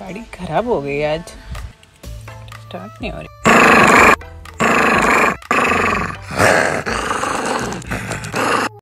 गाड़ी खराब हो गई आज। स्टार्ट नहीं हो रही।